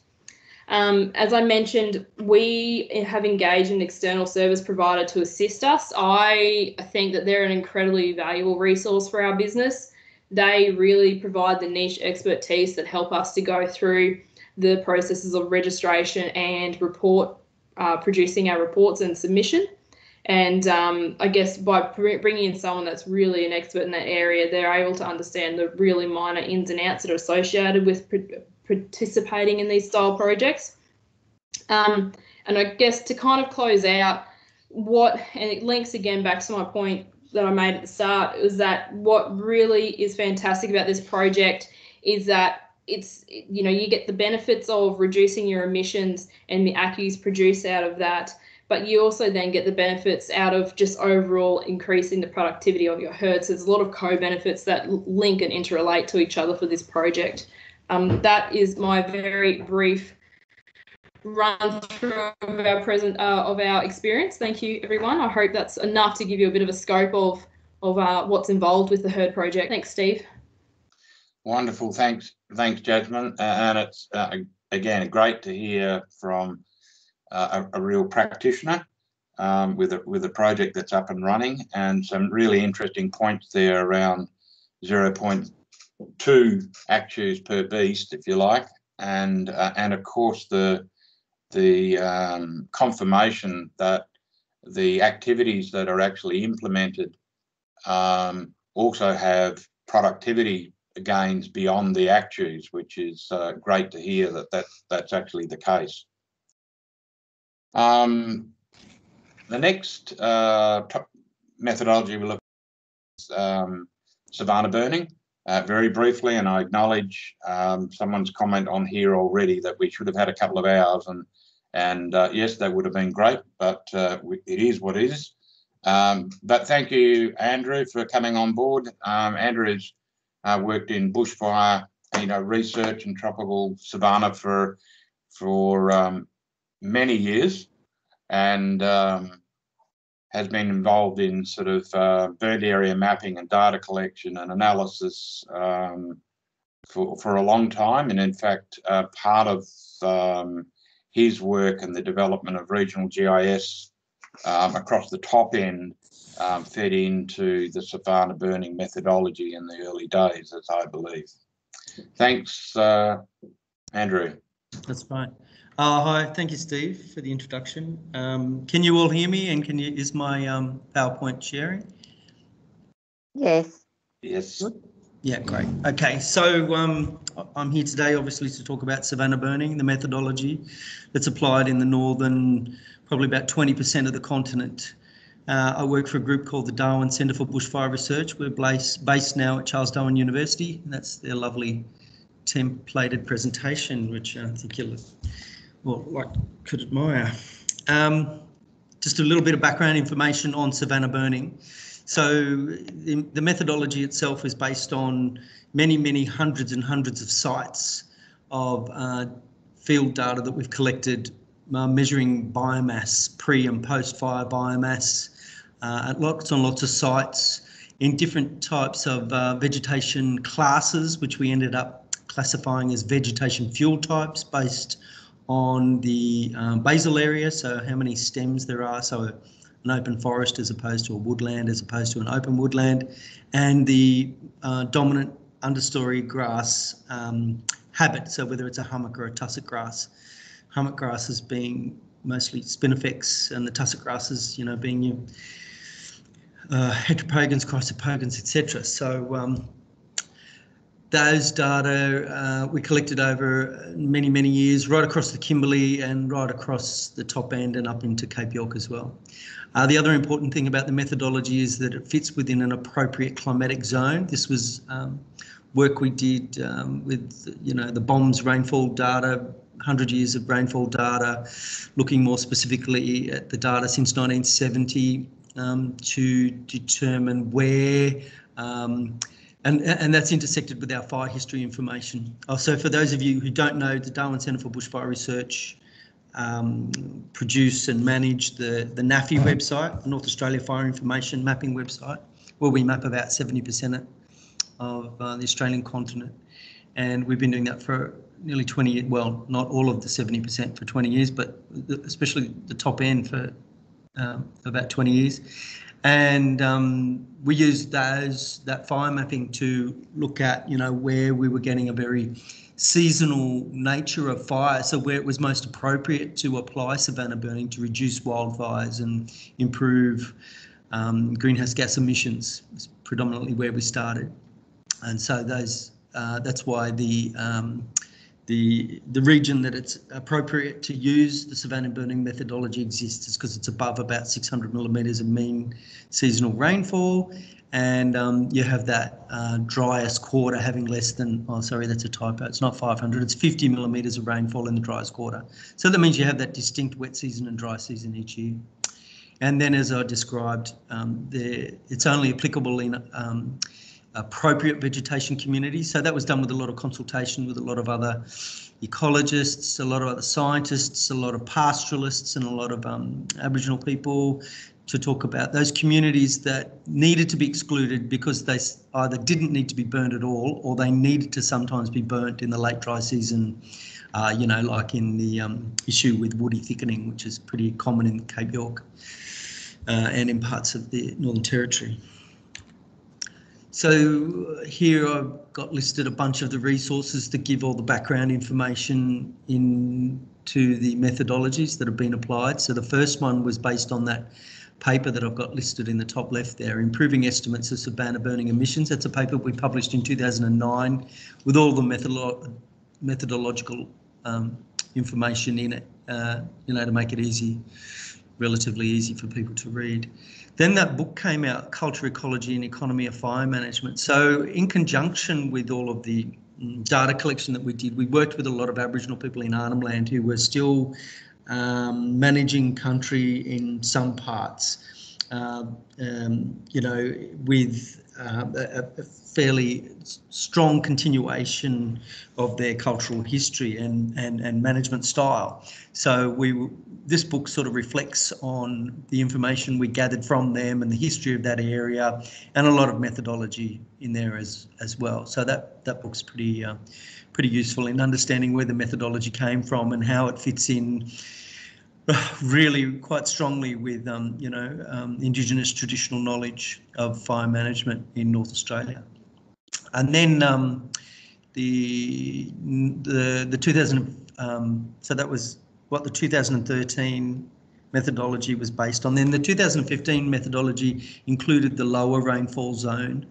S5: Um, as I mentioned, we have engaged an external service provider to assist us. I think that they're an incredibly valuable resource for our business. They really provide the niche expertise that help us to go through the processes of registration and report, uh, producing our reports and submission. And um, I guess by bringing in someone that's really an expert in that area, they're able to understand the really minor ins and outs that are associated with participating in these style projects. Um, and I guess to kind of close out, what, and it links again back to my point that I made at the start, was that what really is fantastic about this project is that it's, you know, you get the benefits of reducing your emissions and the ACCUs produced out of that but you also then get the benefits out of just overall increasing the productivity of your herd. So there's a lot of co-benefits that link and interrelate to each other for this project. Um, that is my very brief run through of our present uh, of our experience. Thank you, everyone. I hope that's enough to give you a bit of a scope of of uh, what's involved with the herd project. Thanks, Steve.
S1: Wonderful. Thanks, thanks, Jasmine. Uh, and it's uh, again great to hear from a, a, real practitioner um, with a with a project that's up and running, and some really interesting points there around 0.2 ACCUs per beast, if you like, and uh, and of course the the um, confirmation that the activities that are actually implemented um, also have productivity gains beyond the ACCUs, which is uh, great to hear that, that that's actually the case. Um, the next uh, methodology we look at is um, savanna burning. Uh, very briefly, and I acknowledge um, someone's comment on here already that we should have had a couple of hours, and and uh, yes, that would have been great, but uh, it is what it is. Um, but thank you, Andrew, for coming on board. Um, Andrew has uh, worked in bushfire, you know, research and tropical savanna for for um, many years, and um, has been involved in sort of uh, burnt area mapping and data collection and analysis um, for, for a long time. And in fact, uh, part of um, his work and the development of regional GIS um, across the top end um, fed into the savanna burning methodology in the early days, as I believe. Thanks, uh, Andrew.
S6: That's fine. Uh, hi, thank you, Steve, for the introduction. Um, can you all hear me? And can you is my um, PowerPoint sharing?
S7: Yes.
S1: Yes.
S6: Yeah, great. Okay, so um, I'm here today, obviously, to talk about savanna burning, the methodology that's applied in the northern, probably about 20% of the continent. Uh, I work for a group called the Darwin Centre for Bushfire Research. We're based, based now at Charles Darwin University. And that's their lovely templated presentation, which I think you'll well, like could admire. Um, just a little bit of background information on savanna burning. So the, the, methodology itself is based on many, many hundreds and hundreds of sites of uh, field data that we've collected uh, measuring biomass, pre and post fire biomass uh, at lots and lots of sites in different types of uh, vegetation classes, which we ended up classifying as vegetation fuel types based on the um, basal area, so how many stems there are, so an open forest as opposed to a woodland as opposed to an open woodland, and the uh, dominant understory grass um, habit, so whether it's a hummock or a tussock grass. Hummock grass is being mostly spinifex and the tussock grasses, you know, being your uh, chrysopogons, etc. So um, those data uh, we collected over many, many years, right across the Kimberley and right across the top end and up into Cape York as well. Uh, the other important thing about the methodology is that it fits within an appropriate climatic zone. This was um, work we did um, with, you know, the BoM's rainfall data, 100 years of rainfall data, looking more specifically at the data since 1970 um, to determine where um, and, and that's intersected with our fire history information. So, for those of you who don't know, the Darwin Centre for Bushfire Research um, produce and manage the, the NAFI website, North Australia Fire Information Mapping website, where we map about 70% of uh, the Australian continent. And we've been doing that for nearly 20 years, well, not all of the 70% for 20 years, but especially the top end for um, about 20 years. And um, we used those that fire mapping to look at, you know, where we were getting a very seasonal nature of fire, so where it was most appropriate to apply savanna burning to reduce wildfires and improve um, greenhouse gas emissions. Was predominantly where we started, and so those uh, that's why the um, the the region that it's appropriate to use the savanna burning methodology exists is because it's above about 600 millimetres of mean seasonal rainfall. And um, you have that uh, driest quarter having less than oh sorry that's a typo. It's not 500 it's 50 millimetres of rainfall in the driest quarter. So that means you have that distinct wet season and dry season each year. And then as I described um, it's only applicable in um, appropriate vegetation communities. So that was done with a lot of consultation with a lot of other ecologists, a lot of other scientists, a lot of pastoralists, and a lot of um, Aboriginal people to talk about those communities that needed to be excluded because they either didn't need to be burnt at all or they needed to sometimes be burnt in the late dry season. Uh, you know, like in the um, issue with woody thickening, which is pretty common in Cape York uh, and in parts of the Northern Territory. So here I've got listed a bunch of the resources to give all the background information into the methodologies that have been applied. So the first one was based on that paper that I've got listed in the top left there, Improving Estimates of Savanna Burning Emissions. That's a paper we published in 2009 with all the methodolo methodological um, information in it, uh, you know, to make it easy relatively easy for people to read. Then that book came out, Culture, Ecology and Economy of Fire Management. So in conjunction with all of the data collection that we did, we worked with a lot of Aboriginal people in Arnhem Land who were still um, managing country in some parts. Uh, um, you know, with uh, a, a, fairly strong continuation of their cultural history and, and, and management style. So we this book sort of reflects on the information we gathered from them and the history of that area, and a lot of methodology in there as as well. So that that book's pretty uh, pretty useful in understanding where the methodology came from and how it fits in really quite strongly with um, you know um, indigenous traditional knowledge of fire management in North Australia. And then um, the the the 2000 um, so that was what the 2013 methodology was based on. Then the 2015 methodology included the lower rainfall zone,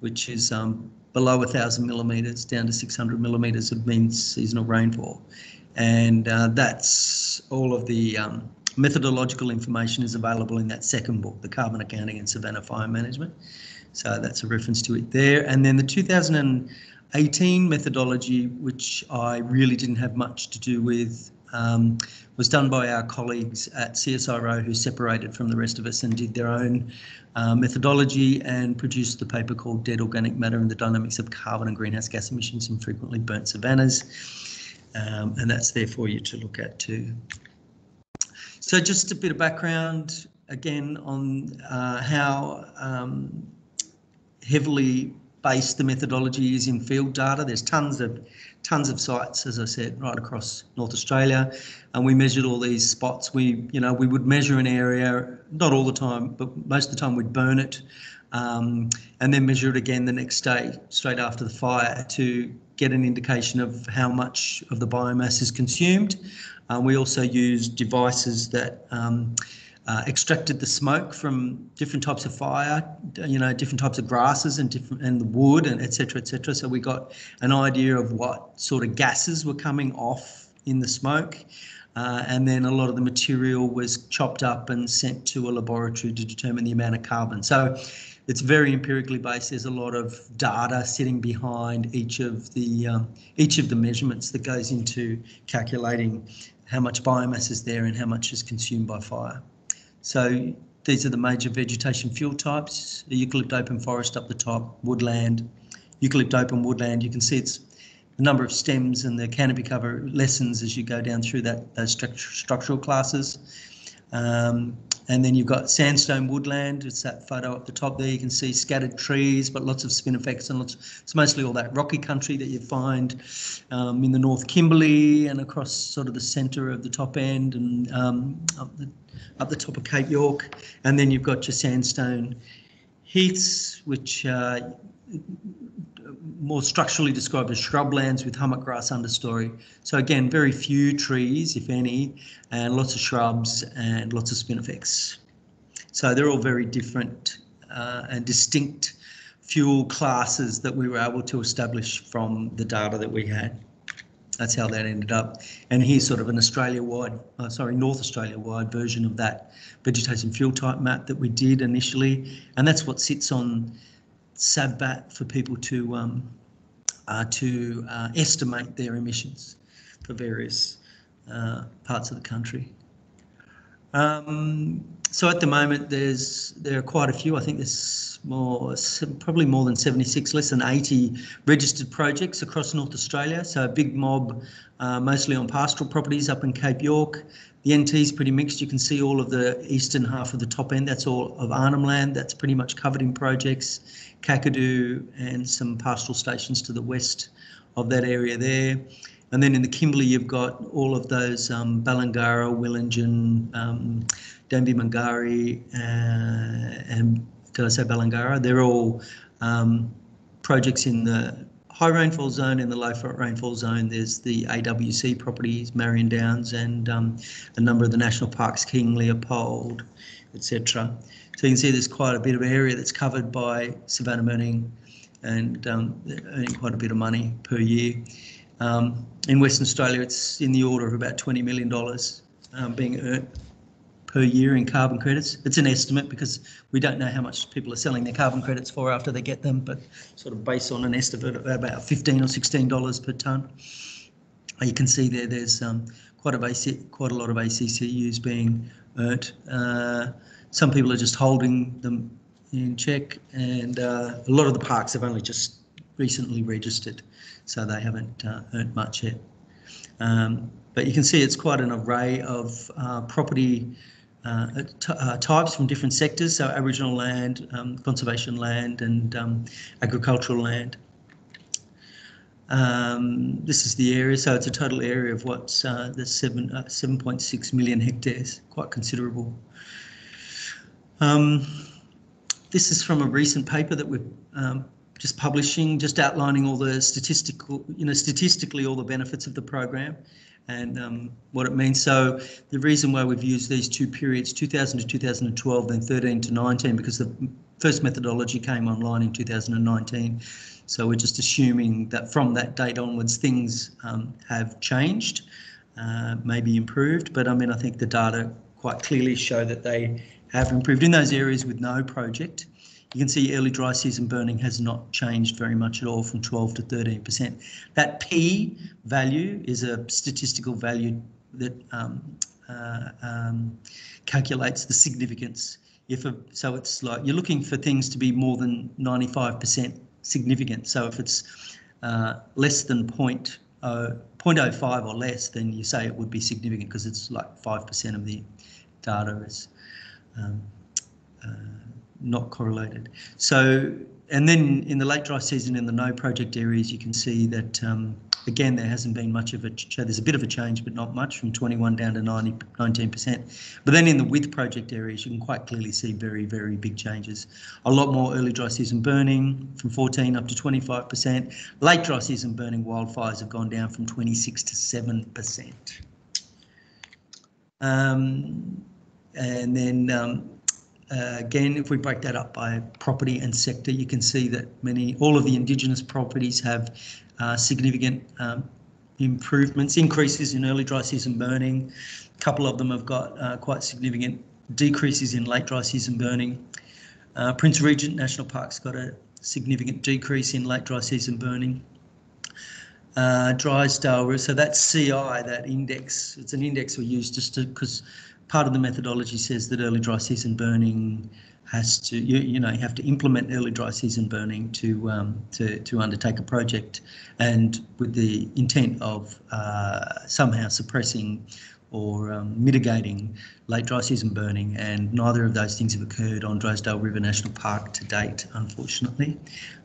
S6: which is um, below 1,000 millimetres down to 600 millimetres of mean seasonal rainfall. And uh, that's all of the um, methodological information is available in that second book, The Carbon Accounting and Savanna Fire Management. So that's a reference to it there. And then the 2018 methodology, which I really didn't have much to do with, um, was done by our colleagues at CSIRO who separated from the rest of us and did their own uh, methodology and produced the paper called Dead Organic Matter and the Dynamics of Carbon and Greenhouse Gas Emissions in Frequently Burnt Savannas. Um, and that's there for you to look at too. So just a bit of background again on uh, how um, heavily based the methodology is in field data. There's tons of tons of sites, as I said, right across North Australia, and we measured all these spots. We, you know, we would measure an area, not all the time, but most of the time we'd burn it, um, and then measure it again the next day, straight after the fire, to get an indication of how much of the biomass is consumed. Um, we also used devices that um, uh, extracted the smoke from different types of fire, you know, different types of grasses and different and the wood and etc. etc. So we got an idea of what sort of gases were coming off in the smoke. Uh, and then a lot of the material was chopped up and sent to a laboratory to determine the amount of carbon. So it's very empirically based. There's a lot of data sitting behind each of the um, each of the measurements that goes into calculating how much biomass is there and how much is consumed by fire. So these are the major vegetation fuel types, the eucalypt open forest up the top, woodland, eucalypt open woodland. You can see it's the number of stems and the canopy cover lessens as you go down through that those structural classes. Um, and then you've got sandstone woodland. It's that photo up the top there. You can see scattered trees, but lots of spinifex and lots. It's mostly all that rocky country that you find um, in the North Kimberley and across sort of the centre of the top end and um, up the up the top of Cape York. And then you've got your sandstone heaths, which uh, more structurally described as shrublands with hummock grass understory. So again, very few trees, if any, and lots of shrubs and lots of spinifex. So they're all very different uh, and distinct fuel classes that we were able to establish from the data that we had. That's how that ended up. And here's sort of an Australia-wide, uh, sorry, North Australia-wide version of that vegetation fuel type map that we did initially. And that's what sits on SAVBAT for people to um, uh, to uh, estimate their emissions for various uh, parts of the country. Um, so at the moment, there's there are quite a few. I think there's more, probably more than 76, less than 80 registered projects across North Australia. So a big mob, uh, mostly on pastoral properties up in Cape York. The NT is pretty mixed. You can see all of the eastern half of the top end. That's all of Arnhem Land. That's pretty much covered in projects. Kakadu and some pastoral stations to the west of that area there. And then in the Kimberley, you've got all of those um, Balanggarra, Wilinggin, um, Dambimangari, uh, and did I say Balanggarra? They're all um, projects in the high rainfall zone in the low rainfall zone. There's the AWC properties, Marion Downs, and um, a number of the national parks, King Leopold, etc. So you can see there's quite a bit of area that's covered by savanna burning and um, earning quite a bit of money per year. Um, in Western Australia, it's in the order of about $20 million um, being earned per year in carbon credits. It's an estimate because we don't know how much people are selling their carbon credits for after they get them, but sort of based on an estimate of about 15 or 16 dollars per tonne. You can see there, there's um, quite a basic, quite a lot of ACCUs being earned. Uh, some people are just holding them in check, and uh, a lot of the parks have only just recently registered, so they haven't uh, earned much yet. Um, but you can see it's quite an array of uh, property types from different sectors, so Aboriginal land, um, conservation land and um, agricultural land. Um, this is the area, so it's a total area of what's uh, the seven, 7.6 million hectares, quite considerable. Um, this is from a recent paper that we're um, just publishing, just outlining all the statistical, you know, statistically all the benefits of the program and um, what it means. So the reason why we've used these two periods, 2000 to 2012, then 13 to 19, because the first methodology came online in 2019. So we're just assuming that from that date onwards, things um, have changed, uh, maybe improved. But I mean, I think the data quite clearly show that they have improved in those areas with no project. You can see early dry season burning has not changed very much at all from 12 to 13%. That P value is a statistical value that um, uh, um, calculates the significance. If a, so, it's like you're looking for things to be more than 95% significant. So if it's uh, less than point, uh, 0.05 or less, then you say it would be significant because it's like 5% of the data is um, uh, not correlated. So, and then in the late dry season in the no project areas, you can see that um, again there hasn't been much of a there's a bit of a change, but not much from 21 down to 90, 19%. But then in the with project areas, you can quite clearly see very very big changes. A lot more early dry season burning from 14 up to 25%. Late dry season burning wildfires have gone down from 26 to 7%. Um, and then um, uh, again, if we break that up by property and sector, you can see that many, all of the Indigenous properties have uh, significant um, improvements, increases in early dry season burning. A couple of them have got uh, quite significant decreases in late dry season burning. Uh, Prince Regent National Park's got a significant decrease in late dry season burning. Uh, Drysdale, so that's CI, that index, it's an index we use just to, because part of the methodology says that early dry season burning has to you, you know you have to implement early dry season burning to um, to to undertake a project. And with the intent of uh, somehow suppressing or um, mitigating late dry season burning and neither of those things have occurred on Drysdale River National Park to date unfortunately.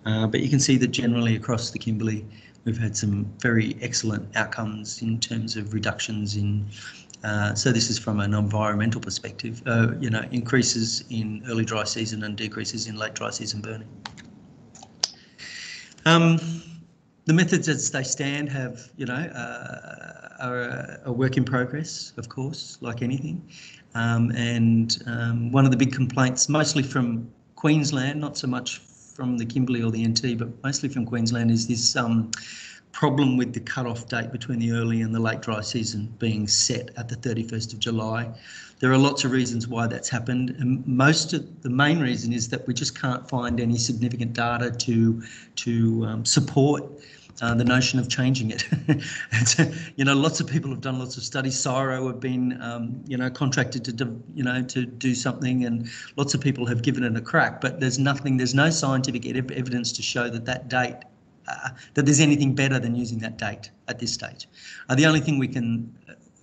S6: Uh, but you can see that generally across the Kimberley we've had some very excellent outcomes in terms of reductions in uh, so this is from an environmental perspective, uh, you know, increases in early dry season and decreases in late dry season burning. Um, the methods as they stand have, you know, uh, are a, a, work in progress, of course, like anything. Um, and um, one of the big complaints, mostly from Queensland, not so much from the Kimberley or the NT, but mostly from Queensland, is this um, problem with the cut-off date between the early and the late dry season being set at the 31st of July. There are lots of reasons why that's happened, and most of the main reason is that we just can't find any significant data to to um, support uh, the notion of changing it. you know, lots of people have done lots of studies. CSIRO have been, um, you know, contracted to, do, you know, to do something, and lots of people have given it a crack. But there's nothing, there's no scientific evidence to show that that date uh, that there's anything better than using that date at this stage. Uh, the only thing we can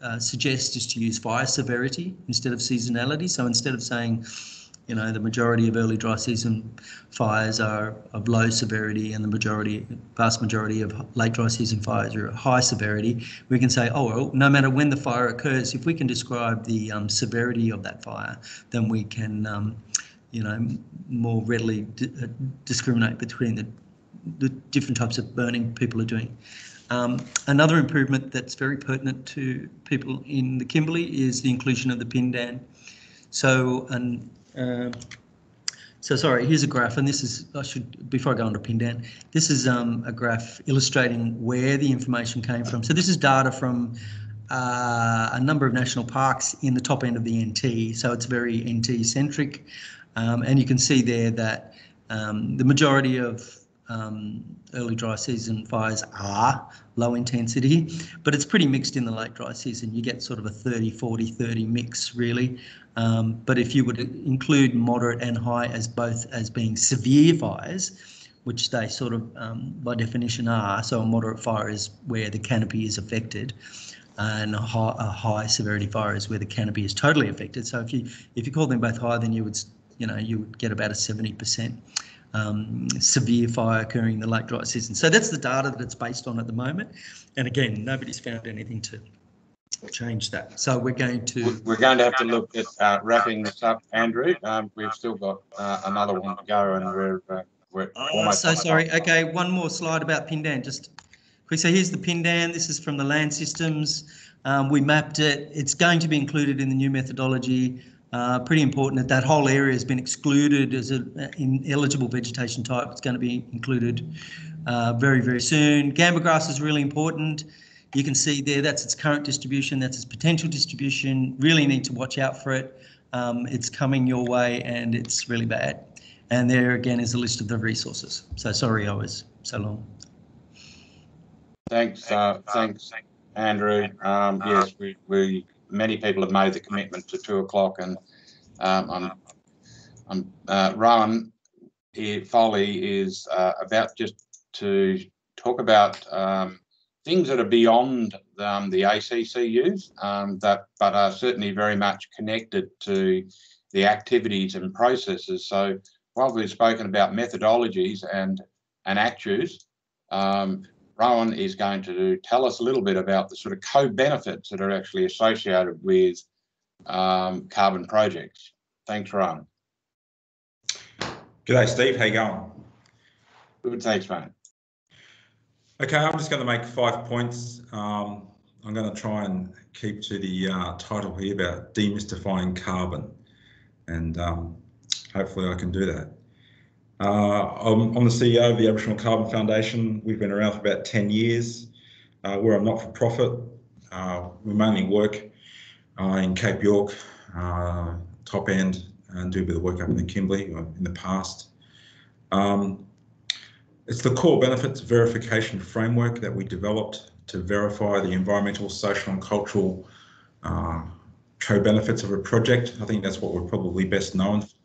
S6: uh, suggest is to use fire severity instead of seasonality. So instead of saying, you know, the majority of early dry season fires are of low severity and the majority, vast majority of late dry season fires are high severity, we can say, oh, well, no matter when the fire occurs, if we can describe the um, severity of that fire, then we can, um, you know, more readily uh, discriminate between the the different types of burning people are doing. Um, another improvement that's very pertinent to people in the Kimberley is the inclusion of the Pindan. So, and uh, so sorry, here's a graph, and this is, I should, before I go on to Pindan, this is um, a graph illustrating where the information came from. So this is data from uh, a number of national parks in the top end of the NT, so it's very NT centric. Um, and you can see there that um, the majority of um, early dry season fires are low intensity, but it's pretty mixed in the late dry season. You get sort of a 30, 40, 30 mix really. Um, but if you would include moderate and high as both as being severe fires, which they sort of um, by definition are, so a moderate fire is where the canopy is affected, and a high, a high severity fire is where the canopy is totally affected. So if you if you call them both high, then you would you know you would get about a 70% um, severe fire occurring in the late dry season. So that's the data that it's based on at the moment. And again, nobody's found anything to change that. So we're going to.
S1: We're going to have to look at uh, wrapping this up, Andrew. Um, we've still got uh, another one to go, and we're uh, we're
S6: Oh, so sorry. Okay, one more slide about Pindan. Just quick. So here's the Pindan. This is from the land systems. Um, we mapped it. It's going to be included in the new methodology. Uh, pretty important that that whole area has been excluded as an in eligible vegetation type. It's going to be included uh, very very soon. Gamba grass is really important. You can see there that's its current distribution. That's its potential distribution. Really need to watch out for it. Um, it's coming your way and it's really bad. And there again is a list of the resources. So sorry I was so long.
S1: Thanks, uh, thanks, Andrew. Um, yes, we, we, many people have made the commitment to two o'clock and, um, I'm, I'm, uh, Rowan Foley is, uh, about just to talk about, um, things that are beyond, um, the ACCUs, um, that, but are certainly very much connected to the activities and processes. So while we've spoken about methodologies and, and ACCUs, um, Rowan is going to tell us a little bit about the sort of co-benefits that are actually associated with um, carbon projects. Thanks, Rowan.
S8: G'day, Steve. How you going?
S1: Good, thanks, mate.
S8: Okay, I'm just going to make five points. Um, I'm going to try and keep to the uh, title here about demystifying carbon, and um, hopefully I can do that. Uh, I'm, I'm, the CEO of the Aboriginal Carbon Foundation. We've been around for about 10 years. Uh, we're a not-for-profit. Uh, we mainly work in Cape York, top end, and do a bit of work up in the Kimberley in the past. Um, it's the co-benefits verification framework that we developed to verify the environmental, social and cultural uh, co-benefits of a project. I think that's what we're probably best known for.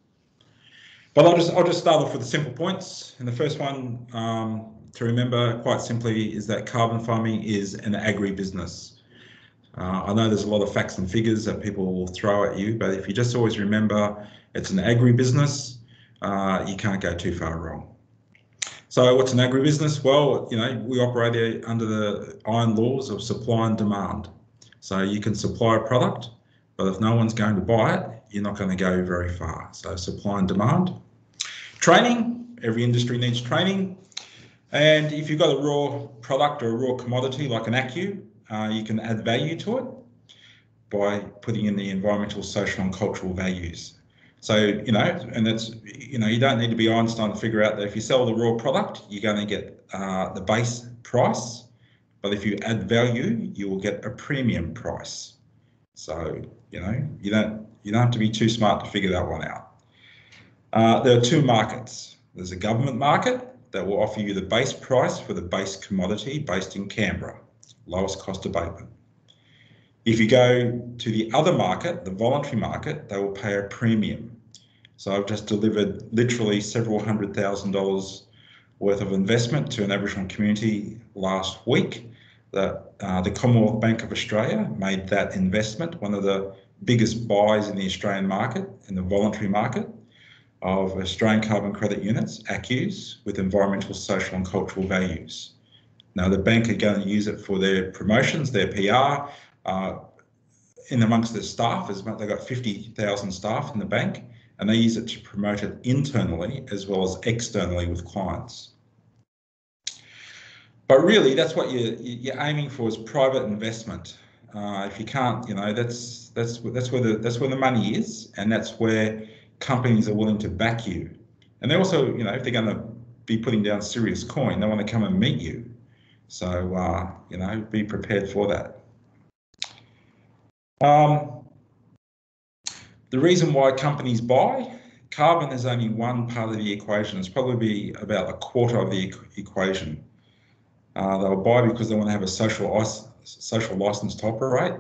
S8: But I'll just I'll just start off with the simple points. And the first one um, to remember, quite simply, is that carbon farming is an agribusiness. Uh, I know there's a lot of facts and figures that people will throw at you, but if you just always remember it's an agribusiness, uh, you can't go too far wrong. So what's an agribusiness? Well, you know, we operate under the iron laws of supply and demand. So you can supply a product, but if no one's going to buy it, you're not going to go very far. So supply and demand. Training, every industry needs training. And if you've got a raw product or a raw commodity like an ACCU, uh, you can add value to it by putting in the environmental, social and cultural values. So, you know, and that's, you know, you don't need to be Einstein to figure out that if you sell the raw product, you're going to get uh, the base price. But if you add value, you will get a premium price. So, you know, you don't you don't have to be too smart to figure that one out. Uh, there are two markets. There's a government market that will offer you the base price for the base commodity based in Canberra, lowest cost abatement. If you go to the other market, the voluntary market, they will pay a premium. So I've just delivered literally several hundred thousand dollars worth of investment to an Aboriginal community last week. That uh, the Commonwealth Bank of Australia made that investment one of the biggest buys in the Australian market, in the voluntary market, of Australian carbon credit units, ACCUs, with environmental, social and cultural values. Now the bank are going to use it for their promotions, their PR, uh, in amongst their staff, as they've got 50,000 staff in the bank, and they use it to promote it internally as well as externally with clients. But really, that's what you're, you're aiming for is private investment. Uh, if you can't, you know, that's that's that's where the that's where the money is, and that's where companies are willing to back you. And they also, you know, if they're going to be putting down serious coin, they want to come and meet you. So, uh, you know, be prepared for that. Um, the reason why companies buy carbon is only one part of the equation. It's probably about a quarter of the equ- equation. Uh, they'll buy because they want to have a social social license to operate.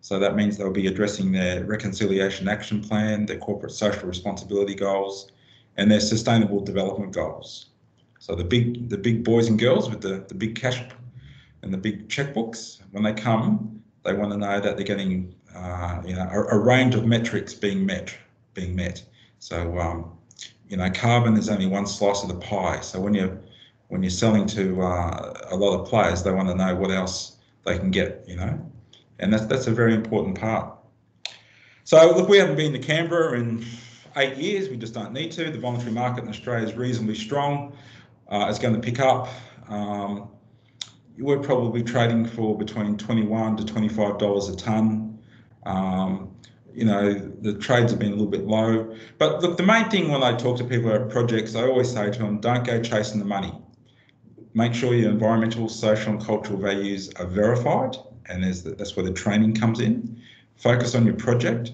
S8: So that means they'll be addressing their reconciliation action plan, their corporate social responsibility goals, and their sustainable development goals. So the big the big boys and girls with the, the big cash and the big checkbooks, when they come, they want to know that they're getting uh, you know a, a, range of metrics being met being met. So um, you know carbon is only one slice of the pie. So when you're when you're selling to uh, a lot of players, they want to know what else they can get. You know, and that's that's a very important part. So look, we haven't been to Canberra in eight years. We just don't need to. The voluntary market in Australia is reasonably strong. Uh, it's going to pick up. Um, we're probably trading for between 21 to 25 dollars a ton. Um, you know, the trades have been a little bit low. But look, the main thing when I talk to people about projects, I always say to them, don't go chasing the money. Make sure your environmental, social, and cultural values are verified, and the, that's where the training comes in. Focus on your project,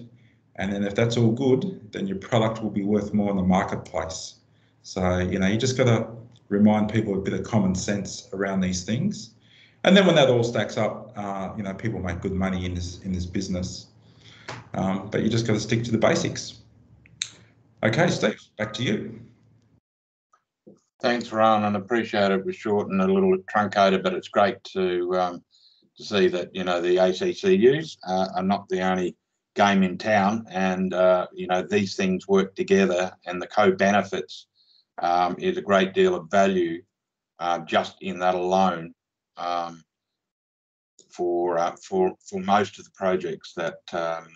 S8: and then if that's all good, then your product will be worth more in the marketplace. So, you know, you just got to remind people a bit of common sense around these things. And then when that all stacks up, uh, you know, people make good money in this in this business. Um, but you just got to stick to the basics. Okay, Steve, back to you.
S1: Thanks, Ron, and appreciate it was short and a little truncated, but it's great to um, to see that you know the ACCUs uh, are not the only game in town, and uh, you know these things work together, and the co-benefits um, is a great deal of value uh, just in that alone um, for uh, for for most of the projects that um,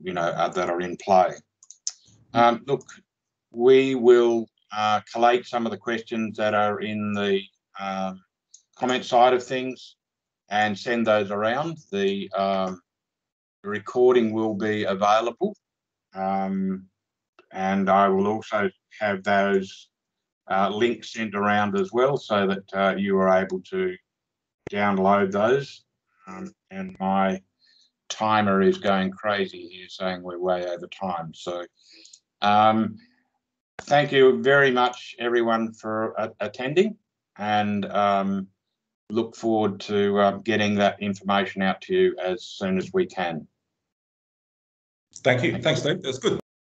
S1: you know that are in play. Um, look, we will uh, collate some of the questions that are in the um, comment side of things and send those around. The um, recording will be available. Um, and I will also have those uh, links sent around as well so that uh, you are able to download those. Um, and my timer is going crazy here saying we're way over time. So um, thank you very much everyone for uh, attending and um, look forward to uh, getting that information out to you as soon as we can.
S8: Thank you. Thanks, Dave. That's good.